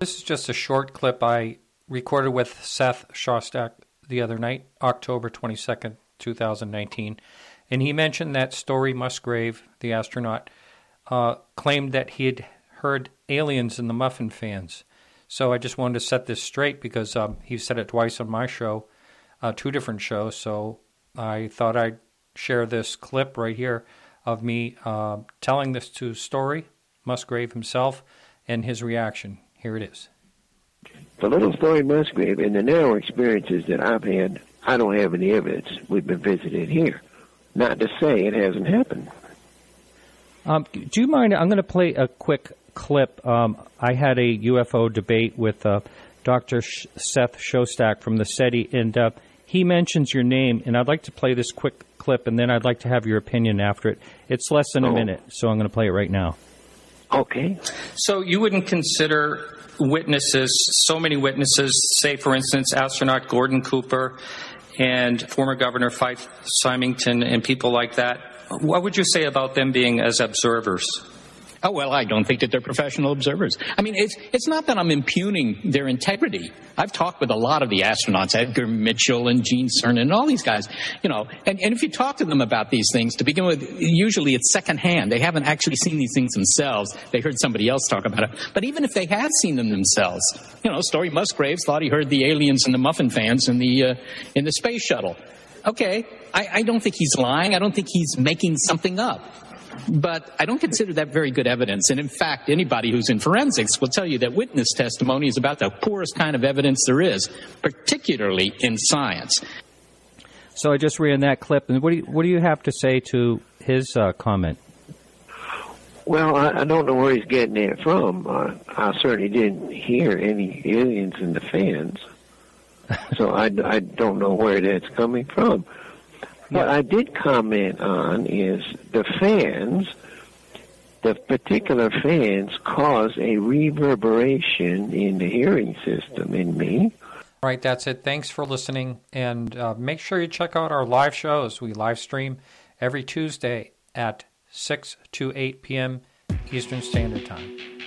This is just a short clip I recorded with Seth Shostak the other night, October 22nd, 2019. And he mentioned that Story Musgrave, the astronaut, uh, claimed that he had heard aliens in the Muffin fans. So I just wanted to set this straight because um, he said it twice on my show, uh, two different shows. So I thought I'd share this clip right here of me uh, telling this to Story Musgrave himself and his reaction. Here it is. The little story Musgrave, in the narrow experiences that I've had, I don't have any evidence we've been visited here. Not to say it hasn't happened. Um, do you mind? I'm going to play a quick clip. Um, I had a UFO debate with uh, Dr. Sh- Seth Shostak from the SETI, and uh, he mentions your name, and I'd like to play this quick clip, and then I'd like to have your opinion after it. It's less than a Oh. minute, so I'm going to play it right now. Okay. So you wouldn't consider witnesses, so many witnesses, say for instance, astronaut Gordon Cooper and former Governor Fife Symington and people like that. What would you say about them being as observers? Oh well, I don't think that they're professional observers. I mean, it's it's not that I'm impugning their integrity. I've talked with a lot of the astronauts, Edgar Mitchell and Gene Cernan, and all these guys. You know, and, and if you talk to them about these things, to begin with, usually it's secondhand. They haven't actually seen these things themselves. They heard somebody else talk about it. But even if they have seen them themselves, you know, Story Musgraves thought he heard the aliens and the muffin fans in the uh, in the space shuttle. Okay, I, I don't think he's lying. I don't think he's making something up. But I don't consider that very good evidence. And in fact, anybody who's in forensics will tell you that witness testimony is about the poorest kind of evidence there is, particularly in science. So I just ran that clip, and what do you, what do you have to say to his uh, comment? Well, I, I don't know where he's getting that from. Uh, I certainly didn't hear any aliens in the fans, so I, I don't know where that's coming from. What I did comment on is the fans, the particular fans cause a reverberation in the hearing system in me. All right, that's it. Thanks for listening, and uh, make sure you check out our live shows. We live stream every Tuesday at 6 to 8 p.m. Eastern Standard Time.